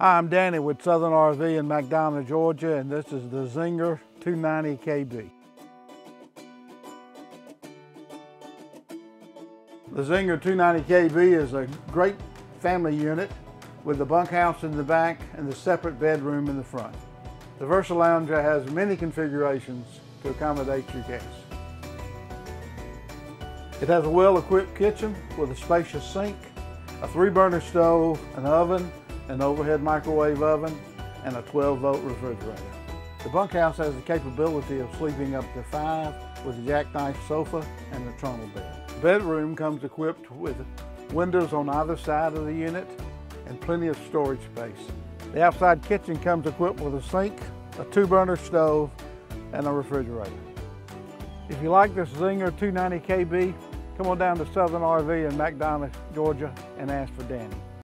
Hi, I'm Danny with Southern RV in McDonough, Georgia, and this is the Zinger 290 KB. The Zinger 290 KB is a great family unit with the bunkhouse in the back and the separate bedroom in the front. The Versa Lounger has many configurations to accommodate your guests. It has a well-equipped kitchen with a spacious sink, a three-burner stove, an oven, an overhead microwave oven, and a 12-volt refrigerator. The bunkhouse has the capability of sleeping up to five with a jackknife sofa and a trundle bed. The bedroom comes equipped with windows on either side of the unit and plenty of storage space. The outside kitchen comes equipped with a sink, a two-burner stove, and a refrigerator. If you like this Zinger 290 KB, come on down to Southern RV in McDonough, Georgia, and ask for Danny.